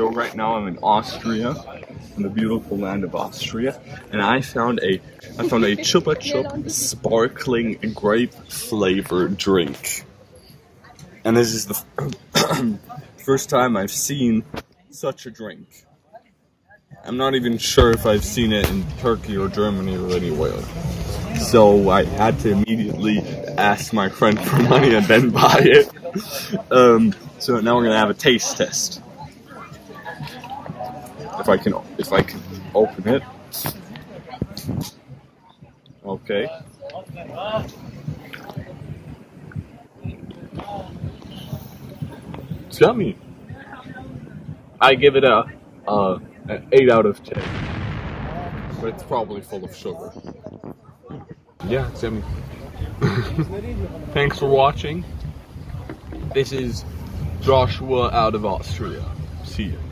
So right now I'm in Austria, in the beautiful land of Austria, and I found a I found a Chupa Chup sparkling grape flavored drink. And this is the first time I've seen such a drink. I'm not even sure if I've seen it in Turkey or Germany or anywhere. So I had to immediately ask my friend for money and then buy it. Um, so now we're gonna have a taste test I can if I can open it. Okay. It's yummy. I give it a, uh, an 8 out of 10. But it's probably full of sugar. Yeah, it's yummy. Thanks for watching. This is Joshua out of Austria. See you.